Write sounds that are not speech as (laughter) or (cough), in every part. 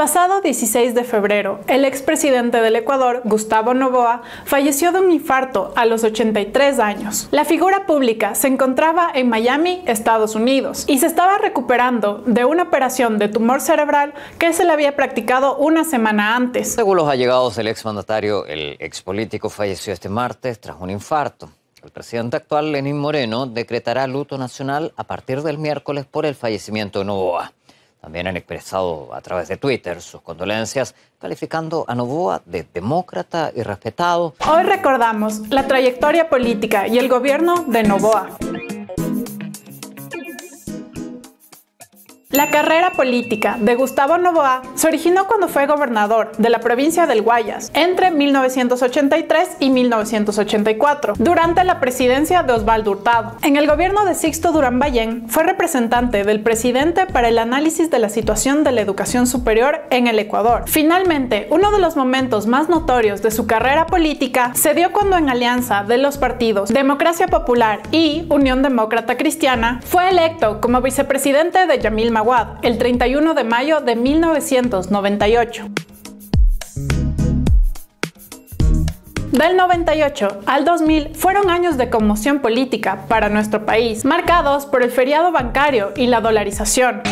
pasado 16 de febrero, el expresidente del Ecuador, Gustavo Novoa, falleció de un infarto a los 83 años. La figura pública se encontraba en Miami, Estados Unidos, y se estaba recuperando de una operación de tumor cerebral que se le había practicado una semana antes. Según los allegados del exmandatario, el expolítico falleció este martes tras un infarto. El presidente actual, Lenín Moreno, decretará luto nacional a partir del miércoles por el fallecimiento de Novoa. También han expresado a través de Twitter sus condolencias, calificando a Novoa de demócrata y respetado. Hoy recordamos la trayectoria política y el gobierno de Novoa. La carrera política de Gustavo Novoa se originó cuando fue gobernador de la provincia del Guayas entre 1983 y 1984, durante la presidencia de Osvaldo Hurtado. En el gobierno de Sixto Durán Ballén fue representante del presidente para el análisis de la situación de la educación superior en el Ecuador. Finalmente, uno de los momentos más notorios de su carrera política se dio cuando en alianza de los partidos Democracia Popular y Unión Demócrata Cristiana fue electo como vicepresidente de Yamil el 31 de mayo de 1998. Del 98 al 2000 fueron años de conmoción política para nuestro país, marcados por el feriado bancario y la dolarización.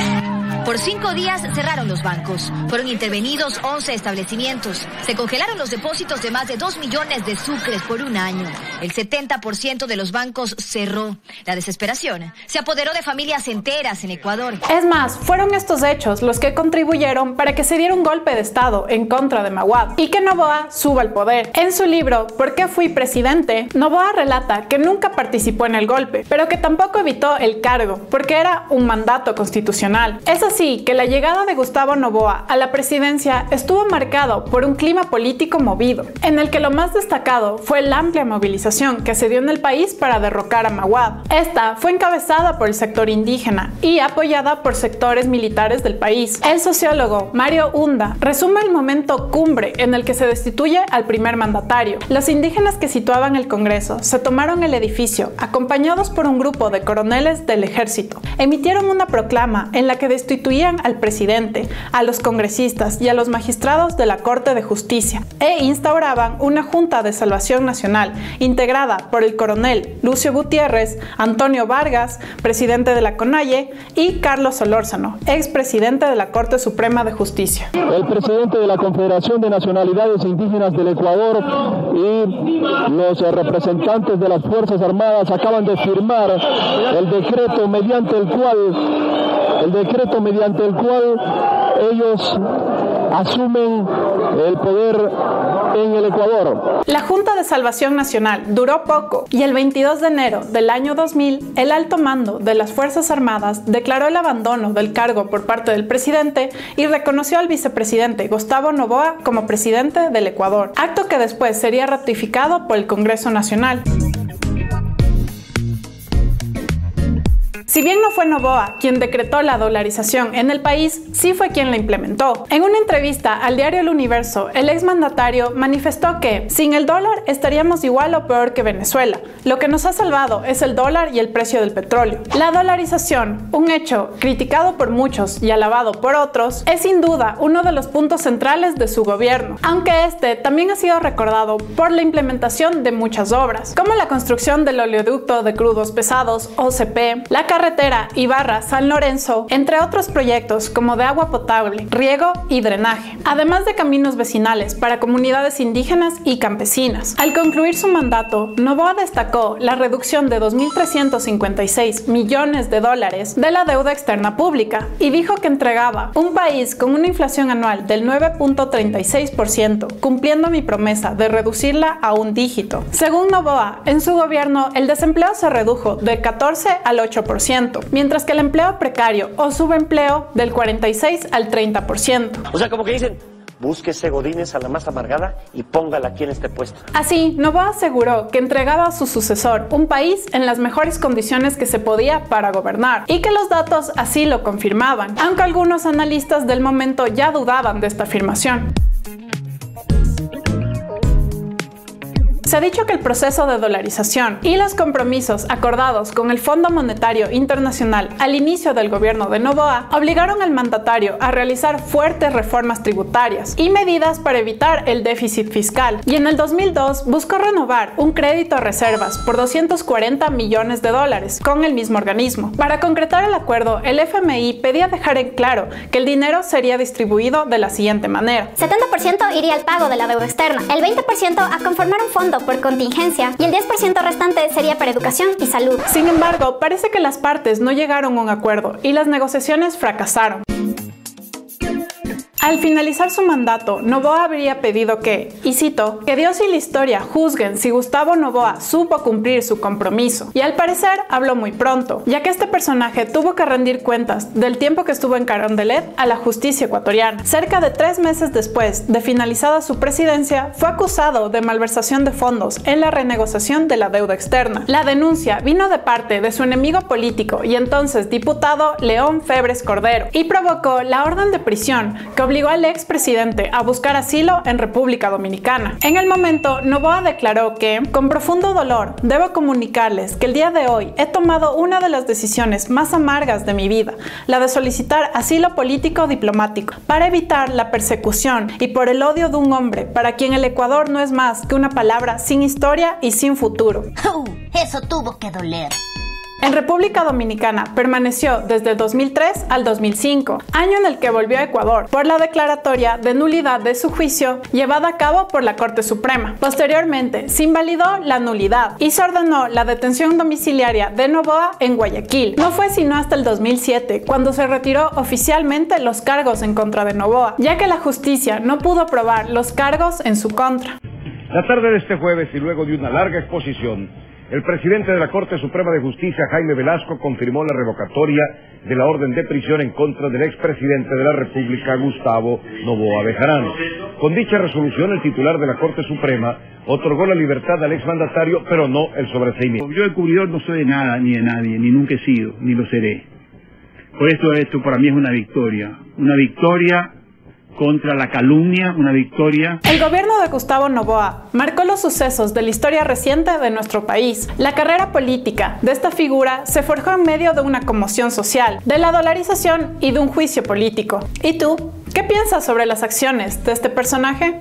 Por cinco días cerraron los bancos. Fueron intervenidos 11 establecimientos. Se congelaron los depósitos de más de 2 millones de sucres por un año. El 70% de los bancos cerró. La desesperación se apoderó de familias enteras en Ecuador. Es más, fueron estos hechos los que contribuyeron para que se diera un golpe de Estado en contra de Maguad y que Novoa suba al poder. En su libro ¿Por qué fui presidente? Novoa relata que nunca participó en el golpe, pero que tampoco evitó el cargo, porque era un mandato constitucional. Es así que la llegada de Gustavo Novoa a la presidencia estuvo marcado por un clima político movido, en el que lo más destacado fue la amplia movilización que se dio en el país para derrocar a Maguad. Esta fue encabezada por el sector indígena y apoyada por sectores militares del país. El sociólogo Mario Hunda resume el momento cumbre en el que se destituye al primer mandatario. Los indígenas que situaban el Congreso se tomaron el edificio acompañados por un grupo de coroneles del ejército. Emitieron una proclama en la que destituyeron al presidente, a los congresistas y a los magistrados de la Corte de Justicia e instauraban una Junta de Salvación Nacional integrada por el coronel Lucio Gutiérrez, Antonio Vargas, presidente de la CONAIE, y Carlos Solórzano, expresidente de la Corte Suprema de Justicia. El presidente de la Confederación de Nacionalidades Indígenas del Ecuador y los representantes de las Fuerzas Armadas acaban de firmar el decreto mediante el cual el decreto mediante el cual ellos asumen el poder en el Ecuador. La Junta de Salvación Nacional duró poco y el 22 de enero del año 2000 el alto mando de las Fuerzas Armadas declaró el abandono del cargo por parte del presidente y reconoció al vicepresidente Gustavo Novoa como presidente del Ecuador, acto que después sería ratificado por el Congreso Nacional. Si bien no fue Novoa quien decretó la dolarización en el país, sí fue quien la implementó. En una entrevista al diario El Universo, el exmandatario manifestó que sin el dólar estaríamos igual o peor que Venezuela. Lo que nos ha salvado es el dólar y el precio del petróleo. La dolarización, un hecho criticado por muchos y alabado por otros, es sin duda uno de los puntos centrales de su gobierno, aunque este también ha sido recordado por la implementación de muchas obras, como la construcción del oleoducto de crudos pesados, OCP, la carretera Ibarra-San Lorenzo, entre otros proyectos como de agua potable, riego y drenaje, además de caminos vecinales para comunidades indígenas y campesinas. Al concluir su mandato, Novoa destacó la reducción de 2.356 millones de dólares de la deuda externa pública y dijo que entregaba un país con una inflación anual del 9.36%, cumpliendo mi promesa de reducirla a un dígito. Según Novoa, en su gobierno el desempleo se redujo de 14 al 8% mientras que el empleo precario o subempleo del 46 al 30%. O sea, como que dicen, búsquese Godínez a la más amargada y póngala aquí en este puesto. Así, Novoa aseguró que entregaba a su sucesor un país en las mejores condiciones que se podía para gobernar y que los datos así lo confirmaban, aunque algunos analistas del momento ya dudaban de esta afirmación. Se ha dicho que el proceso de dolarización y los compromisos acordados con el Fondo Monetario Internacional al inicio del gobierno de Novoa obligaron al mandatario a realizar fuertes reformas tributarias y medidas para evitar el déficit fiscal, y en el 2002 buscó renovar un crédito a reservas por 240 millones de dólares con el mismo organismo. Para concretar el acuerdo, el FMI pedía dejar en claro que el dinero sería distribuido de la siguiente manera. 70% iría al pago de la deuda externa, el 20% a conformar un fondo por contingencia y el 10% restante sería para educación y salud. Sin embargo, parece que las partes no llegaron a un acuerdo y las negociaciones fracasaron. Al finalizar su mandato, Novoa habría pedido que, y cito, que Dios y la historia juzguen si Gustavo Novoa supo cumplir su compromiso. Y al parecer habló muy pronto, ya que este personaje tuvo que rendir cuentas del tiempo que estuvo en Carondelet a la justicia ecuatoriana. Cerca de tres meses después de finalizada su presidencia, fue acusado de malversación de fondos en la renegociación de la deuda externa. La denuncia vino de parte de su enemigo político y entonces diputado León Febres Cordero y provocó la orden de prisión que obligó al expresidente a buscar asilo en República Dominicana. En el momento, Novoa declaró que, con profundo dolor, debo comunicarles que el día de hoy he tomado una de las decisiones más amargas de mi vida, la de solicitar asilo político diplomático, para evitar la persecución y por el odio de un hombre para quien el Ecuador no es más que una palabra sin historia y sin futuro. (laughs) eso tuvo que doler. En República Dominicana permaneció desde 2003 al 2005, año en el que volvió a Ecuador por la declaratoria de nulidad de su juicio llevada a cabo por la Corte Suprema. Posteriormente, se invalidó la nulidad y se ordenó la detención domiciliaria de Novoa en Guayaquil. No fue sino hasta el 2007 cuando se retiró oficialmente los cargos en contra de Novoa, ya que la justicia no pudo probar los cargos en su contra. La tarde de este jueves y luego de una larga exposición, el presidente de la Corte Suprema de Justicia, Jaime Velasco, confirmó la revocatoria de la orden de prisión en contra del expresidente de la República, Gustavo Novoa Bejarano. Con dicha resolución, el titular de la Corte Suprema otorgó la libertad al exmandatario, pero no el sobreseimiento. Yo el cubridor no soy de nada ni de nadie, ni nunca he sido, ni lo seré. Por esto esto para mí es una victoria. Una victoria contra la calumnia, una victoria. El gobierno de Gustavo Novoa marcó los sucesos de la historia reciente de nuestro país. La carrera política de esta figura se forjó en medio de una conmoción social, de la dolarización y de un juicio político. ¿Y tú? ¿Qué piensas sobre las acciones de este personaje?